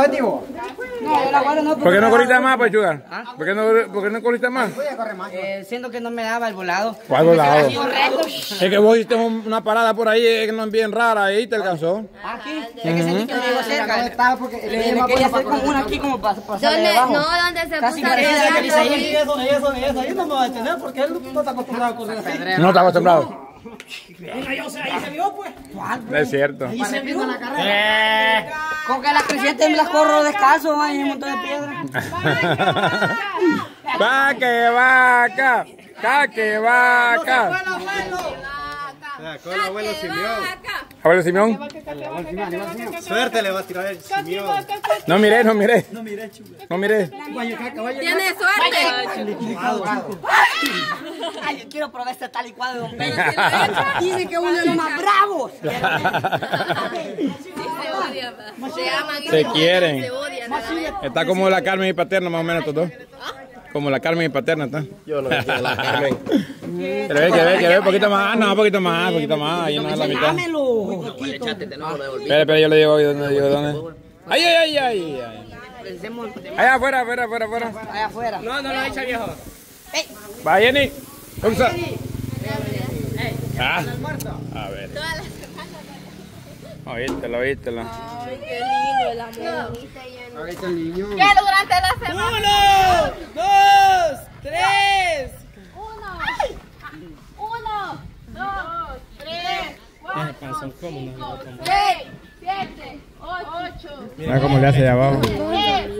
objetivo. No, el aguaro no. ¿Por qué no corriste más, pues, Chuga? ¿Por qué no, por qué no corriste más? Eh, siento que no me daba el volado. ¿Cuál volado? Es que vos hiciste un- una parada por ahí eh, que no es bien rara ahí te alcanzó. Aquí. Es que sentí que me iba cerca. Estaba porque Le, le quería hacer como una aquí como para pasarle ¿Dónde? debajo. No, ¿dónde se Casi puso parecía a que le pelear? salía. eso, eso, eso, ahí no me va a detener porque él no está acostumbrado a correr así. No estaba acostumbrado. Venga, yo sé, ahí se vio pues. No es cierto. Ahí se vio la carrera. Con que las crecientes me las corro descalzo, hay un montón de piedras. ¡Vaque, vaca! ¡Caque, vaca! Abuelo Simeón. Abuelo Simón. Suerte le va a tirar el Simeón. No miré, no miré. No miré. Tiene suerte. Ay, yo quiero probar este tal y cual de Don Pedro. Dicen que uno de los más bravos. Se aman y Se quieren. Se odian. Está como la Carmen y Paterna, más o menos, estos dos. Como la Carmen y Paterna, ¿está? Yo no entiendo la Carmen. Que ve, que ve, que ve, un poquito más. No, un poquito más, un poquito más. Ahí no es la mitad. Dámelo. Espera, espera, yo le digo dónde, digo dónde. ¡Ay, ay, ay, ay! ay. Allá afuera, afuera, afuera, afuera. allá afuera. No, no lo echa viejo. Va, Jenny. Usa. Ah, a ver. Oístelo, oístelo. Ay, qué lindo el amor. Ahí está el niño. Que durante la semana. Uno, dos, tres. Uno. Uno. Dos. Tres. Cuatro. Cinco. Seis. Siete. Ocho. Mira cómo le hace allá abajo.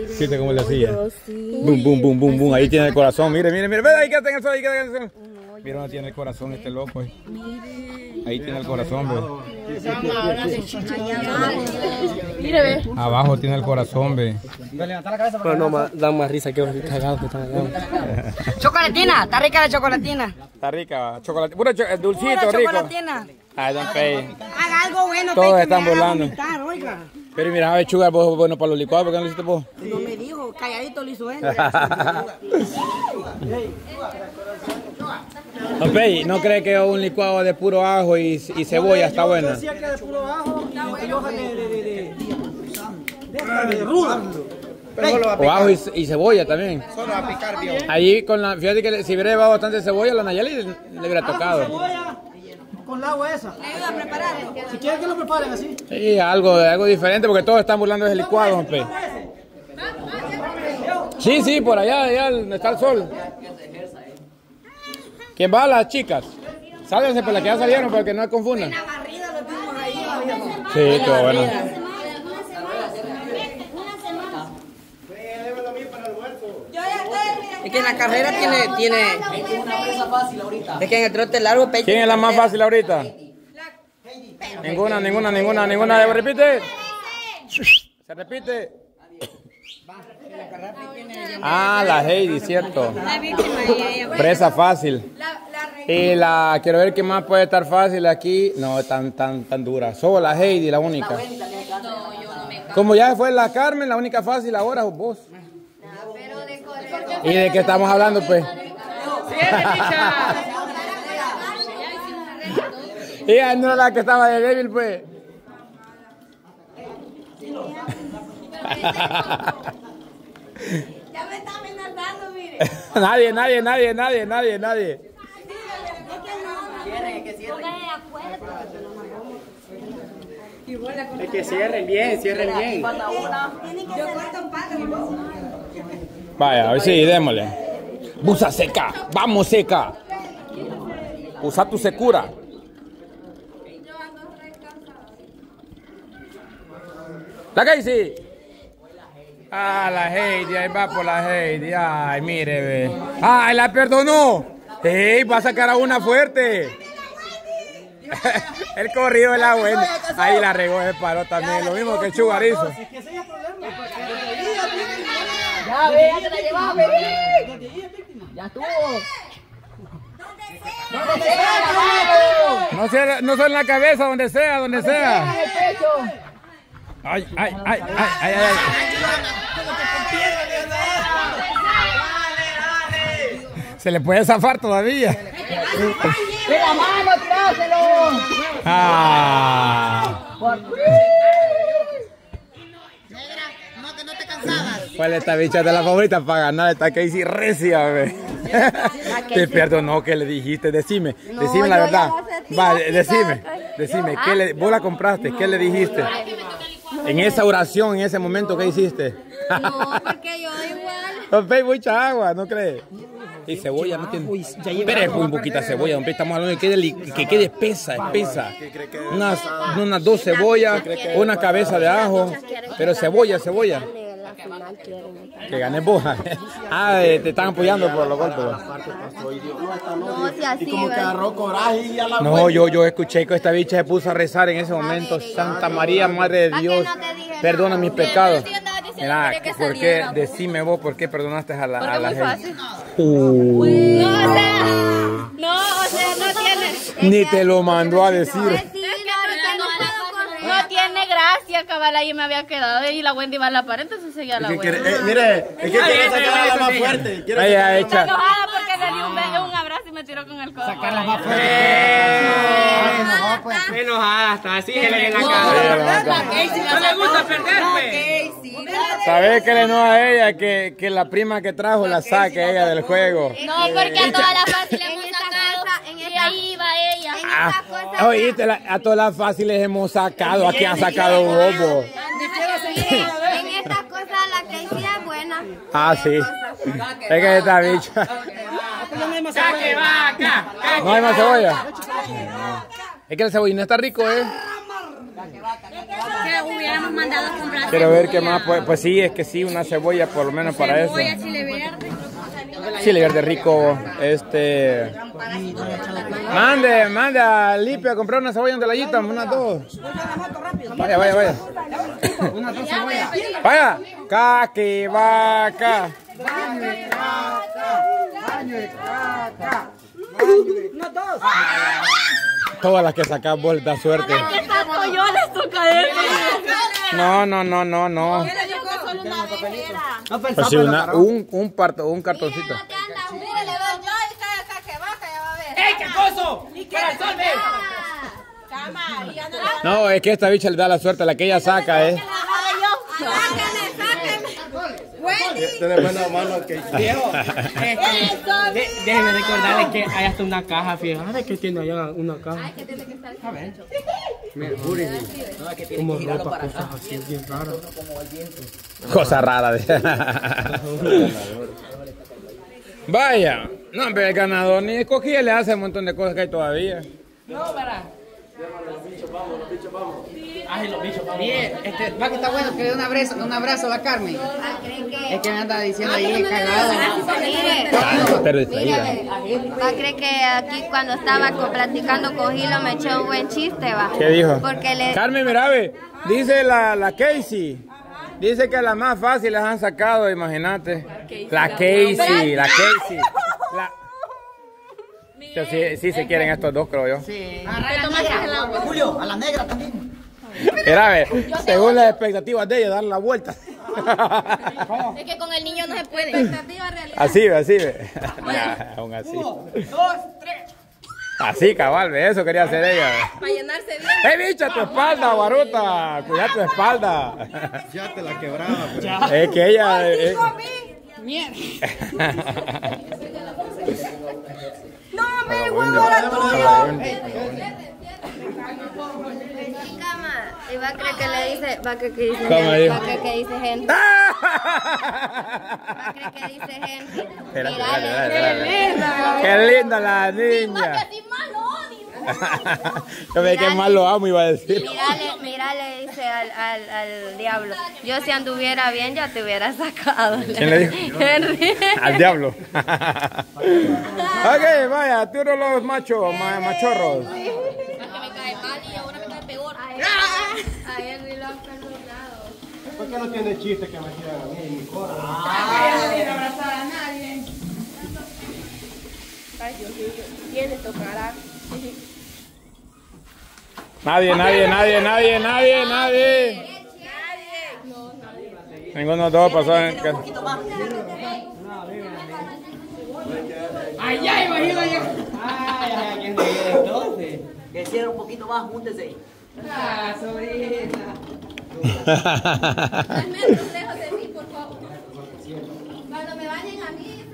Siente cómo le hacía. Bum, bum, bum, bum, bum. Ahí tiene el corazón. Mire, mire, mire. Ahí, quédate en el sol, ahí, quédate en el sol. Mira dónde tiene el corazón este loco. Ahí, ahí tiene el corazón, ve. Mire, ve. Abajo tiene el corazón, ve. Pero no, dan más risa que los cagados que están allá. Chocolatina, está rica la chocolatina. Está rica, chocolate. Pura cho- el dulcito, Pura rico. chocolatina. Ay, don Pei. Haga algo bueno, Todos Pei, que están oiga. Pero mira, Bechuga, vos bueno para los licuados, ¿por qué no lo hiciste vos? No me dijo, calladito lo hizo él. ¿no cree que un licuado de puro ajo y, y cebolla está bueno? Decía que de puro ajo y hoja de, de, de, de, de, esta, de ruda. O ajo y, y cebolla también. Solo a picar bien. Ahí con la, fíjate que le- si hubiera llevado bastante cebolla, la Nayeli le, le hubiera tocado. Cebolla con el agua esa. ¿Le ayuda a prepararlo? Si quieren que lo preparen así. Sí, algo, algo diferente porque todos están burlando de ese licuado, Pei. Sí, sí, por allá, allá donde está el sol. ¿Quién va? Las chicas. Sálganse por las que ya salieron para que no se confundan. Sí, todo bueno. Es que en la carrera tiene, tiene. Es que en el trote largo. ¿Quién es la más fácil ahorita? Ninguna, ninguna, ninguna, ninguna. ¿Repite? ¿Se repite? Ah, la Heidi, cierto. Presa fácil. Y la, quiero ver qué más puede estar fácil aquí. No, tan, tan, tan dura. Solo la Heidi, la única. Como ya fue la Carmen, la única fácil ahora sos vos. ¿Y de qué estamos hablando, pues? Ella no era la que estaba de débil, pues. Ya me está amenazando, mire. nadie, nadie, nadie, nadie, nadie, nadie. Es que cierren bien, cierren bien. Vaya, hoy sí, démosle. Busa seca, vamos seca. Usa tu secura. La Casey. Ah, la Heidi, ahí va por la Heidi. Ay, mire, ve. Ay, la perdonó. Ey, va a sacar a una fuerte. El corrido de la buena. Ahí la regó de palo también. Lo mismo que el chugarizo. Ya, ve, ya te la llevas. Ya estuvo. ¿Dónde sea? No sea, no sea en la cabeza, donde sea, donde sea. El. Ay, ay, ay, ay, ay, ay. Se le puede zafar todavía. De la mano, tiráselo. Ah. ¿Cuál es esta bicha de la favorita para ganar? Esta Casey recia, ve. Te perdonó que le dijiste, decime, decime la verdad. ya la sentí Va, así, decime, decime, ¿qué le, vos la compraste, ¿qué le dijiste? En esa oración, en ese momento, ¿qué hiciste? No, porque yo igual. Pey, mucha agua, ¿no crees? Y cebolla no tiene. Pero es muy poquita cebolla, Pey, estamos hablando de que quede, que quede espesa, espesa. Unas, unas dos cebollas, una cabeza de ajo, pero cebolla, cebolla. Que gané vos. Ah, eh, te están apoyando por los golpes. No, si así. ¿verdad? No, yo, yo escuché que esta bicha se puso a rezar en ese momento. Santa María, Madre de Dios, perdona mis pecados. Mira, ¿por qué? Decime vos, ¿por qué perdonaste a la, a la gente? Uh, No, o sea. No, o sea, no tiene. ni te lo mandó a decir. No tiene gracia, cabal, ahí me había quedado y la Wendy va a la pared, entonces seguía la Wendy. mire, es que quiere sacar a la más fuerte. Quiere Vaya Está hecha. enojada porque le di un, be- un abrazo y me tiró con el codo. Sacarla más Enojada, hasta así se le en la cara. No le gusta perder, pues. ¿Sabes qué le enoja a ella? Que, que la prima que trajo la saque ella del juego. No, porque a todas las fáciles hemos sacado y ahí iba ella. Ah, oíste, a todas las fáciles hemos sacado. Aquí han sacado bobo. En estas cosas la que es buena. Ah, sí. Es que esta bicha. Saque vaca. No hay más cebolla. Es que el cebollín está rico, ¿eh? Que hubiéramos mandado a comprar Quiero ver qué más. Pues, pues sí, es que sí, una cebolla por lo menos para eso. chile verde. Chile verde rico. Este. Mande, mande a Limpio a comprar una cebolla en Delayita, unas dos. Vaya, vaya, vaya. Vaya. Caqui, vaca. Todas las que sacas vos da suerte. No, no, no, no, no. Pues sí, una, un, un, parto, un cartoncito. ¡Ey, qué coso! ¡Para el sol, ve! No, es que esta bicha le da la suerte, la que ella saca, ¿eh? Tiene buena mano que Viejo, de- déjenme recordarles que hay hasta una caja, fíjate que tiene allá una caja. Como ropa, cosas así, bien raras. Cosa rara. de- Vaya. No, pero el ganador ni escogía, le hace un montón de cosas que hay todavía. Ay, los bichos, Bien, este, va que está bueno que dé un abrazo, un abrazo a la Carmen. Es que me anda diciendo ahí cagado. Distraída. Va a creer que aquí cuando estaba platicando con Gilo me echó un buen chiste, va. ¿Qué dijo? Porque le... Carmen Mirabe, dice la, la Casey. Dice que las más fáciles han sacado, imagínate. La Casey, la Casey. La... Sí, sí, sí se quieren estos dos, creo yo. Julio, a la negra también. Mira, ve, según las expectativas de ella, dar la vuelta. Es que con el niño no se puede. Expectativa realidad. Así ve, así ve. Ya, aún así. Así, cabal, ve, eso quería hacer ella. Para llenarse bien. ¡Eh, bicha, tu espalda, Baruta! Cuida tu espalda. Ya te la quebraba. pero- Es que ella. eh, No, me huevo era Cama. Y va a creer que le dice... Va a creer que dice... ¿Cómo Henry? Va a creer que dice Henry. Va a creer que dice Henry. Qué linda la niña. Yo ve que más lo amo, iba a decir. Mírale, mírale, dice al, al, al diablo. Yo si anduviera bien ya te hubiera sacado. ¿Quién le dijo? Henry. Al diablo. ok, vaya, tú eres los machos, ma- machorros. me cae mal y ahora me cae peor. A Henry lo han perdonado. ¿Por qué no tiene chiste que me quieran a mí en mi cora? Nadie, Nadie, nadie, nadie, nadie, nadie, nadie. Ninguno de los dos pasó en. Ay, imagino. Ay, ay, entonces. Que cierre un poquito más, júntese ahí. Cuando me bañen a mí,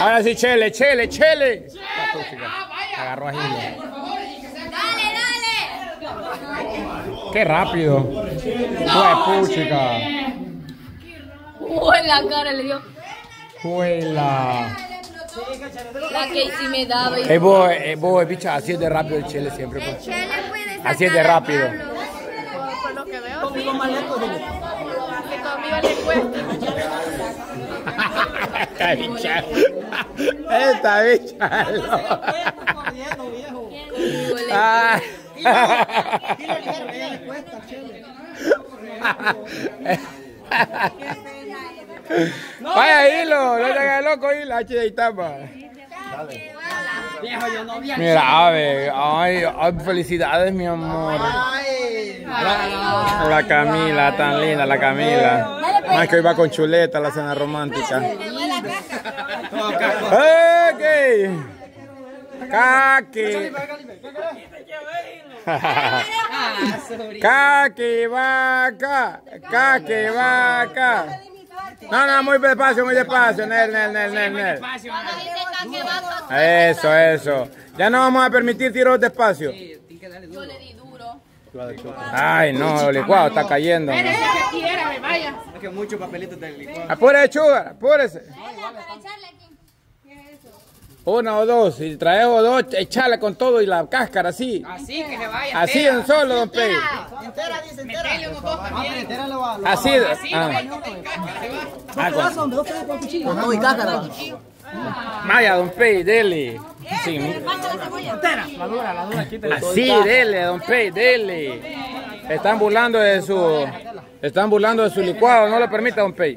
Ahora sí, chele, chele, chele. chele. Ah, vaya. Dale, dale. Qué rápido. Fue puchica. Uy, la cara le dio. Juela. La que sí me daba. Y Eh, vos, eh, vos, bicha, así es de rápido el chele siempre. pues. Chele puede sacar Así es de rápido. Por lo que veo, Conmigo más lento, dile. que conmigo le cuesta. Esta bicha. Esta bicha. Chele. Vaya, hilo, no te hagas loco, hilo, H de Itapa. Viejo, yo no vi a Mira, ave, ay, ay, felicidades, mi amor. La Camila, tan linda, la Camila. Más que hoy va con chuleta a la cena romántica. ¡Eh, ¡Caqui! ¡Caqui, vaca! ¡Caqui, vaca! No, no, muy despacio, muy despacio, Nel, Nel, Nel, Nel, Nel. Eso, eso. Ya no vamos a permitir tiros despacio. yo le di duro. Ay, no, el licuado está cayendo. Es que muchos papelitos del licuado. Apure, chuga, apúrese. Para echarle aquí. Una o dos, si traes o dos, echarle con todo y la cáscara así. Así que se vaya. Así en solo, don Pei. Entera, dice, entera. Ah, entera lo va. lo Así. va. Ah, Dos Ah, pedazos con cuchillo. No, y cáscara. Vaya, don Pei, dele. Sí, La dura, la dura, quítale. así, dele, don Pei, dele. Están burlando de su, están burlando de su licuado, no le permita, don Pei.